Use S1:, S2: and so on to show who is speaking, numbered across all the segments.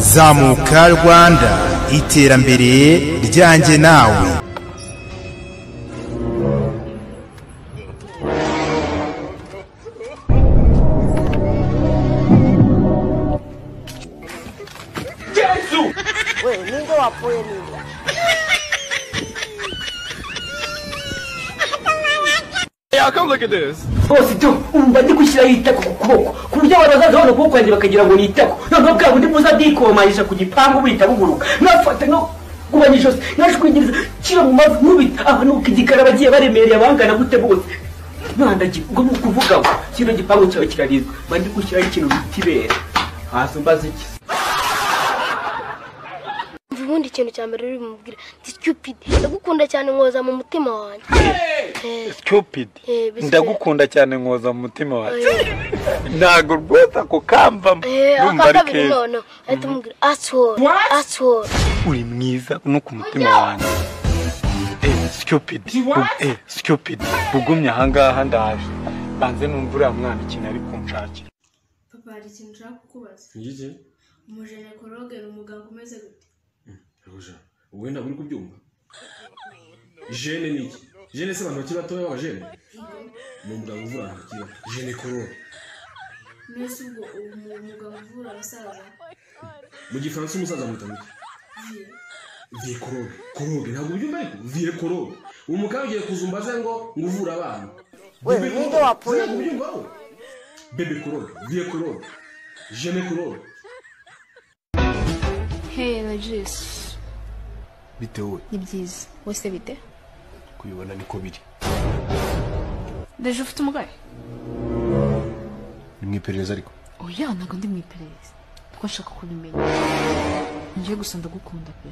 S1: zamuka rwanda iterambere ryanjye nawe.
S2: Bose ibyo umva ndi gushyiraho itako ku kuboko. Ku buryo abantu bazaza babona ukuboko kwanjye bakagira ngo ni itako noneho bwa bundi buza bwikomanisha ku gipangu buhita buguruka. Mwafata no kubanya ijosi mwashwingiriza kira mu mavi nkubita. Ahanuka igikara bagiye baremereye abangana gute bose. Mwandagira ubwo ni ukuvuga ngo kino gipangu cyawe kirarizwa. Mba ndi gushyiraho ikintu bita ibere. Hasi mbaze iki
S3: ubundi ikintu cya mbere uri bumubwire ndi stupid. Ndagukunda cyane nkoza mu mutima wanjye. Eh,
S4: stupid.
S3: Eh,
S4: ndagukunda cyane nkoza mu mutima wawe ntago rwose ako kamvamo
S3: eh,
S4: ndumva
S3: aka
S4: ari keza.
S3: noneho ahita umubwira asshole asshole.
S4: Uri mwiza no ku mutima wanjye. Eh, eh, stupid. Bugumye ahangaha ndaje. Banze numva uriya mwana ikintu ari kunshakira.
S5: Papa hari ikintu ushaka kukubaza? Umujenekologe ni umuganga umeze gute?
S6: Wowe ntabwo uri kubyumva? Jene ni iki? Jene se abantu bakiri batoya b'abajene ni umuganga uvura abantu bakiri bato. Jenekologe
S5: mwese ubwo uwo mu- umuganga uvura abasaza?
S6: Mu gifaransa umusaza amwita muke
S5: vie.
S6: Koroge koroge ntabwo ubyumva ariko? Vie koroge uwo muganga ugiye kuzumbaze ngo ngo uvure abana
S7: we
S6: Bebe
S7: ninde
S6: koroge.
S7: wapfuye
S6: ntabwo
S7: ninde
S6: ubyumva wowe bebe koroge vie koroge jene koroge
S8: Hey Regis,
S9: bite wowe
S8: ni byiza wese bite?
S9: Kubibona niko biri
S8: deje ufite umugore
S9: ni mu iperereza ariko
S8: oya ntabwo ndi mu iperereza kuko nshaka kubimenya ngiye gusa ndagukunda pe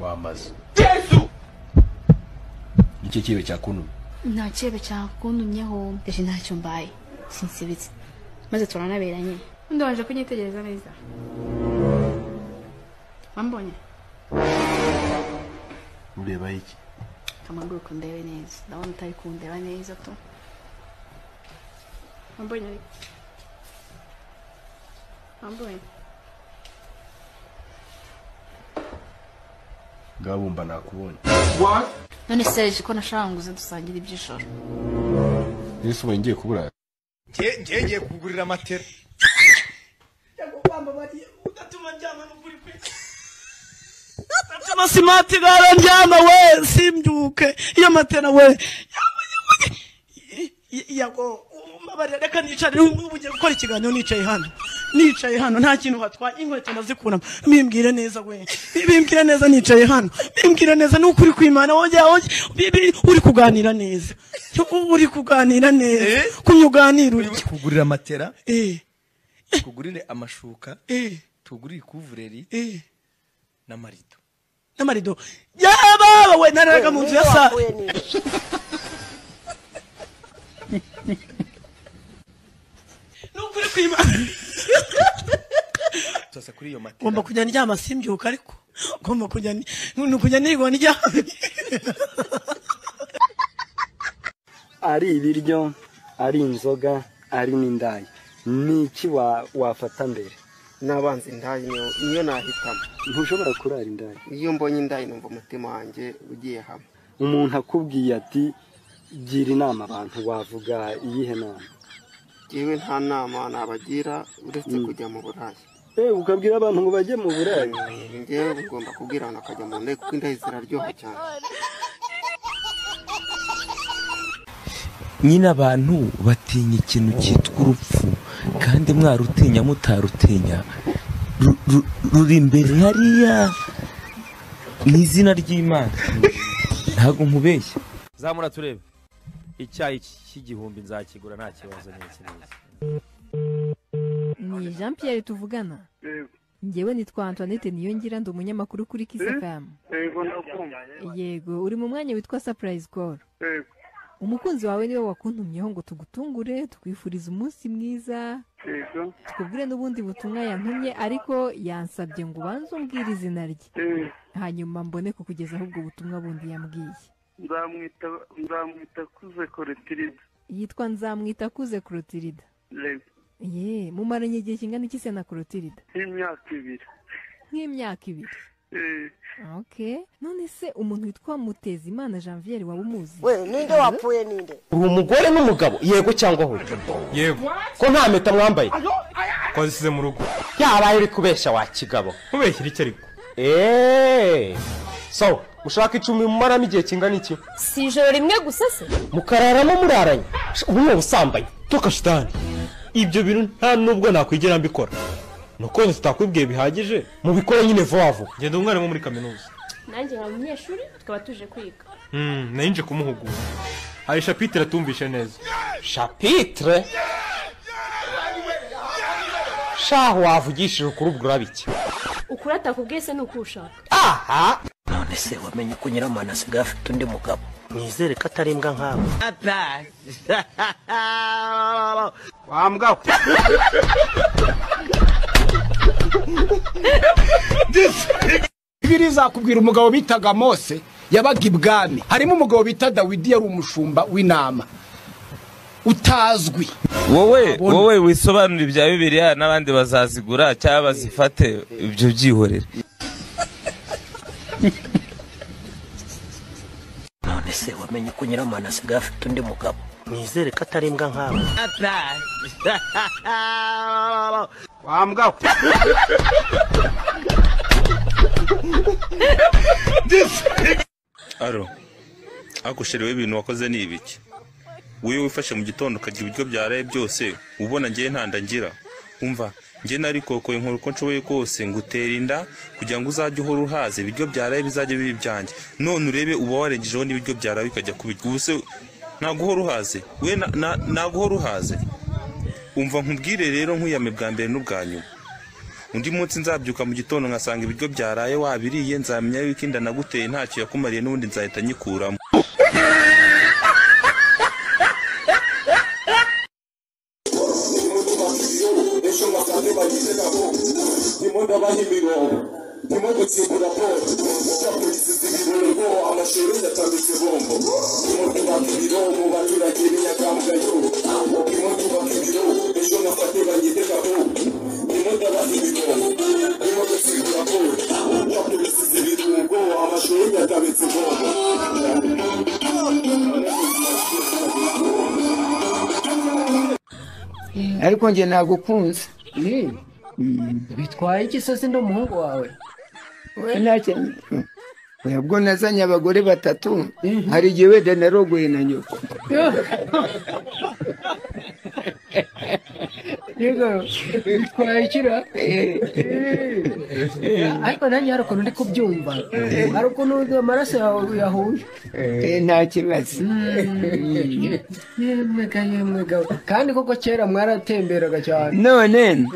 S9: wamaze nicyo kibe cyakuntumye
S8: nta kirebe cyakuntumyeho deje ntacyo mbaye sinsibitse maze turanaberanye undi waje kunyitegereza neza wambonye
S9: ureba iki?
S8: Kamaguruka ndebe neza ndabona utari kundeba neza to wambonye wambonye
S9: ngabumba nakubonye
S8: none serge ko nashaka ngo uze dusangire iby'ijoro
S9: yesu ubaye ngiye kuburara
S1: ngiye kugurira matera
S2: amasimati garandyama we simbyuke iyo matera we. Yago mbabarira reka nicare ugiye gukora ikiganiro nicaye hano nicaye hano nta kintu hatwaye inkweto ndazikuramo bimbwire neza we. Bimbwire neza nicaye hano bimbwire neza ni ukuri kwimana wongera wongera uri kuganira neza. Uri kuganira neza. Kumye uganira uri
S1: kugurira matera?
S2: Eh.
S1: Kugurire amashuka?
S2: Eh.
S1: Tugurire ikuvureri?
S2: Eh.
S1: N'amarido
S2: n'amarido. Yababa we nararaga mu nzu ya sa
S7: wapfuye ninde
S2: ni ukuri
S1: sasa kuri iyo matera
S2: ngomba kujya ndyama simbyuka ariko. Ngomba kujya ni ni ukujya nirwa ndyamye
S10: ari ibiryo ari inzoga ari n'indaya ni iki wa- wafata mbere
S11: n'abanzi indaya niyo nahitamo.
S10: Ntushobora kurara indaya.
S11: Iyo mbonye indaya numva umutima wanjye ugiye hamwe.
S10: Umuntu akubwiye ati gira inama abantu wavuga iyihe nama?
S11: Yewe nta nama nabagira uretse kujya mu burayi.
S10: Eh, ukabwira abantu ngo bajye mu burayi?
S11: Ngewe ugomba kubwira abantu akajya mu ndege kuko indaya ziraryoha cyane.
S12: Nyine abantu batinya ikintu cyitwa urupfu. Kandi mwarutinya mutarutinya. Ru- ru- ruri imbere hariya. Ni izina ry'imana. Ntabwo nkubeshya.
S13: Zamura turebe. Icyayi cy'igihumbi nzakigura nta kibazo n'iki n'iki.
S14: Ni jean pierre tuvugana. Ngewe nitwa antoinette niyongira ndi umunyamakuru kuri kiss fm
S15: yego
S14: uri mu mwanya witwa surprise call.
S15: Yego.
S14: Umukunzi wawe ni we wakuntumyeho ngo tugutungure tukwifurize umunsi mwiza. Tukubwire n'ubundi butumwa yantumye ariko yansabye ngo ubanze umbwire izina rye.
S15: Eh,
S14: hanyuma mbone kukugezaho ubwo butumwa bundi yambwiye.
S15: Nzamwita nzamwita kuze koretirida
S14: yitwa nzamwita clotilde.
S15: Yego
S14: ye mumaranye igihe kingana iki se na clotilde?
S15: Nk'imyaka ibiri.
S14: Nk'imyaka ibiri.
S3: Eh,
S14: okay none se umuntu witwa mutezimana janvier waba umuzi
S16: we ninde wapfuye ninde?
S17: Uri umugore n'umugabo. Yego cyangwa hoya
S18: yego.
S17: Ko nta mpeta mwambaye?
S18: Ko zisize mu rugo.
S17: Yabaye uri kubeshya wa kigabo.
S18: Kubeshyira iki ariko?
S17: Eee. So mushaka icumi mumaramo igihe kingana iki?
S4: Si ijoro rimwe gusa se.
S17: Mukararamo muraranye. Ubu ni ubusambanyi
S18: toka shitani ibyo bintu nta nubwo nakwigera mbikora. Nuko zitakwibwiye bihagije
S17: mubikore nyine vuba vuba.
S18: Ngenda umwarimu muri kaminuza.
S4: Nanjye nka munyeshuri tukaba tuje kwiga.
S18: Hmm, nje kumuhugura. Hari shapitire atumvishe neza.
S17: Shapitire shaho wavugishije ukuri ubwo urabike
S4: ukuri atakubwiye se ni uko ushaka.
S17: Aha!
S19: None se wamenye ko nyiramana asigaye afite undi mugabo? Nizere ko atari imbwa nkawe
S17: wambwa
S20: bibiri izakubwira umugabo bitaga mose yabaga ibwami. Harimo umugabo bita dawidi yari umushumba w'intama. Utazwi.
S12: Wowe wowe wisobanura ibya bibiliya n'abandi bazazigura cyangwa bazifate ibyo byihorere.
S19: None se wamenye ko nyiramana asigaye afite undi mugabo? Nizere ko atari imbwa nkawe
S17: wambwa.
S21: Aro ariko sheri ibintu wakoze ni ibiki wowe wifashe mu gitondo ukarya ibiryo byaraye byose ubona ngewe ntanda ngira umva ngewe nari kokoye nkora uko nshoboye kose ngutera inda kugira ngo uzajye uhora uhaze ibiryo byaraye bizajye biba ibyanjye none urebe uba warengejeho n'ibiryo byaraye bikajya kubirya ubu se ntabwo uhora uhaze. We na- na- ntabwo uhora uhaze. Umva nkubwire rero nkuyame bwa mbere n'ubwa nyuma. Undi munsi nzabyuka mu gitondo nkasanga ibiryo byaraye wabiriye nzamenya yuko inda naguteye ntacyo yakumariye n'ubundi nzahita nyikuramo.
S17: Ariko njye nagukunze. Bitwaye iki se ndi umuhungu wawe? Ubwo nazanye abagore batatu hari igihe wenda narogoye na nyoko. bitwaye ikira ariko nanjye hari ukuntu ndi kubyumva. Hari ukuntu amaraso yawe yahuje. Nta kibazo. Yemwega kandi koko kera mwaratemberaga cyane. None.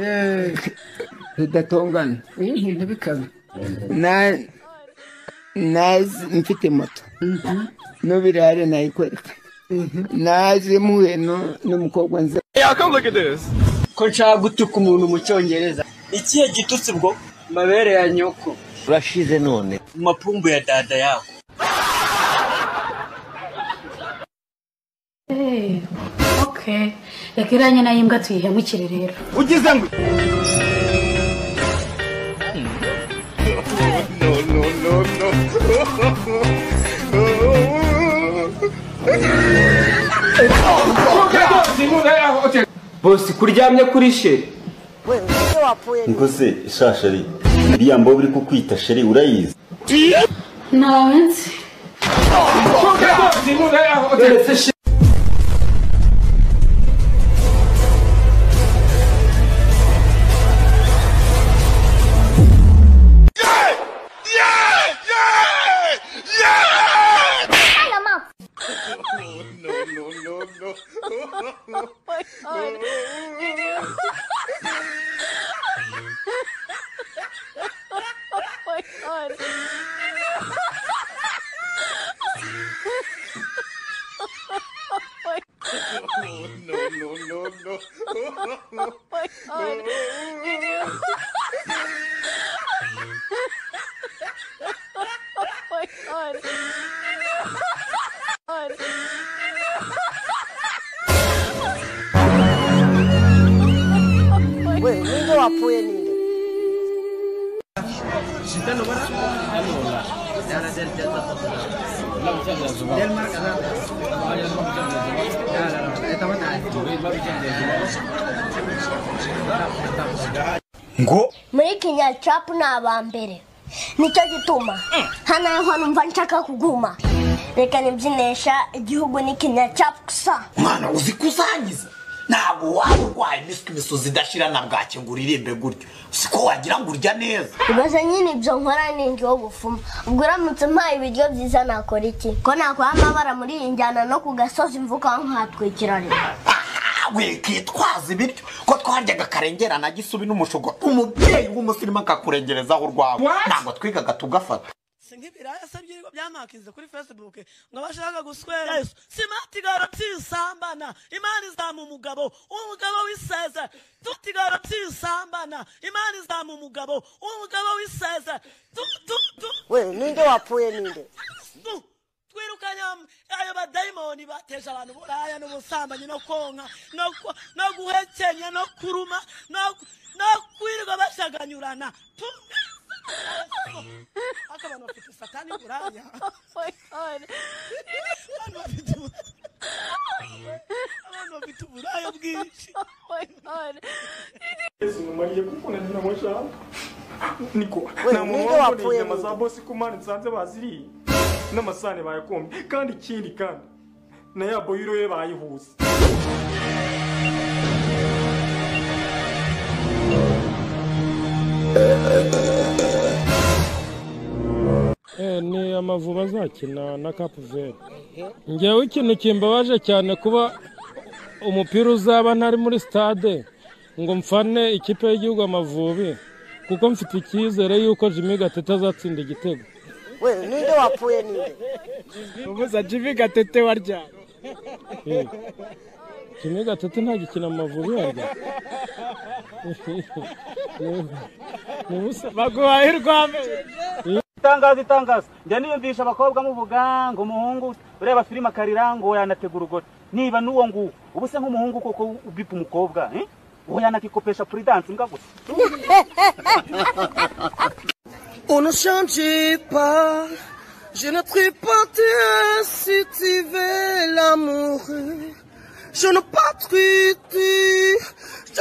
S17: Tudatongana. Ntibikabe nazi mfite moto. N'ubirare nayikwereka. Naje muhuye nu- n'umukobwa nzi ko nshaka gutuka umuntu mu cyongereza? Ikihe gitutsi bwo? Mabere ya nyoko.
S19: Urashize none.
S17: Mu mapumbu ya dada yako.
S22: Okay. Reka iranye na yo imbwa tuyihemukire rero?
S17: Ugize ngo bose kuryamye kuri sheri
S11: niko se shashari iriya mboga uri kukwita sheri urayizi?
S22: Ntawe nzi.
S16: no, no. oh my god. you. wapfuye ninde ngo
S23: muri kenya capu ni aba mbere ni cyo gituma hano ariho numva nshaka kuguma. Reka nibyinesha igihugu ni kenya capu gusa
S16: mwana uzi ko uzangiza ntabwo waba urwaye imiswi imisozi idashira na bwake ngo uririmbe gutyo. Si ko wagira ngo urya neza.
S23: Ibaze nyine ibyo nkora ni njyewe gufuma ubwo uramutse mpaye ibiryo byiza nakora iki? Ko nakora amabara muri iyi njyana no ku gasozi mvuga nkatwikirarira
S16: wikitwaza ibiryo. Ko twaryaga akarengera na gisubi n'umushogo umubyeyi w'umusirimu akakurengerezaho urwawe. Ntabwo twigaga tugafata.
S2: Si nk'ibiraya se by'ibigo byamakize kuri facebook ngo abashaka guswera. Yesu simatigaro byisambana imana izama umugabo umugabo w'iseze. Tutigaro byisambana imana izama umugabo umugabo w'iseze. Tu tu tu.
S7: We ninde wapfuye ninde?
S2: Tu twirukanye ayo badayimoni bateje abantu uburaya n'ubusambanyi no konka no guhekenya no kuruma no kwirirwa bashaganyurana. Ariko abantu bafite satani buraya abantu bafite uburaya bwinshi
S4: kuko nagira ngo nshaka niko
S7: We,
S4: nta muntu
S7: ninde
S4: waboneye
S7: wapfuye
S4: inyama za bosi ku mani nsanze baziriye n'amasahani bayakomye kandi ikindi kandi na ya boyiro ye bayihuza
S22: ni amavubi azakina na kapu veri ngewe ikintu kimbabaje cyane kuba umupira uzaba ntari muri stade ngo mfane ikipe y'igihugu amavubi kuko mfite icyizere yuko jimmy gatete azatsinda igitego.
S7: We ninde wapfuye ninde?
S22: Ubuza jimmy gatete warya. Jimmy gatete ntagikina amavubi warya baguhaye urwame
S24: itangazo itangazo njya niyumvisha abakobwa muvuga ngo umuhungu. Ureba filime akarira ngo yanategura urugori niba n'uwo nguwo ubu se nk'umuhungu koko ubipa umukobwa eh? uwo yanakikopesha puridansi mbwa gusa
S25: On ne change pas, je ne tripote si tu veux l'amour. Je ne pas traite, je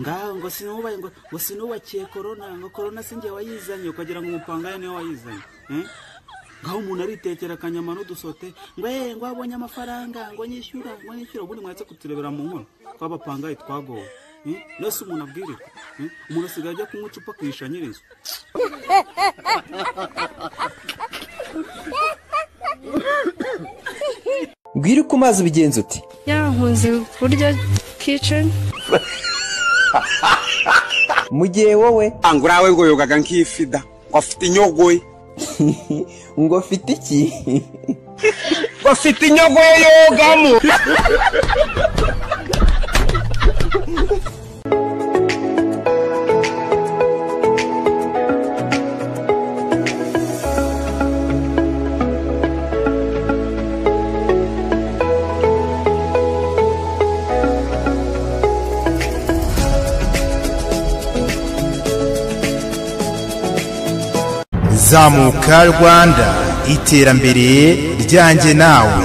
S26: ngaho ngo sinubaye ngo ngo sinubakiye korona ngo korona sinjye wayizanye ukagira ngo umupangaye ni we wayizanye Eh? ngaho umuntu aritekera akanyama n'udusote ngo eh ngo abonye amafaranga ngo nyishyura ngo nyishyura ubundi mwetse kuturebera mu nkono twabapangaye twagowe Eh? nose umuntu abwirira Eh? umuntu asigaye ajya kunywa icupa akisha nyirizo
S27: mbwira uko umazi ubigenza uti
S8: yankunze kurya kiceni
S27: mu gihe wowe
S28: angurawe ngo yogaga nk'ifida. Ngo afite inyogoye
S27: ngo afite iki?
S28: Ngo afite inyogoye yogamo
S29: zamuka rwanda iterambere ryanjye nawe.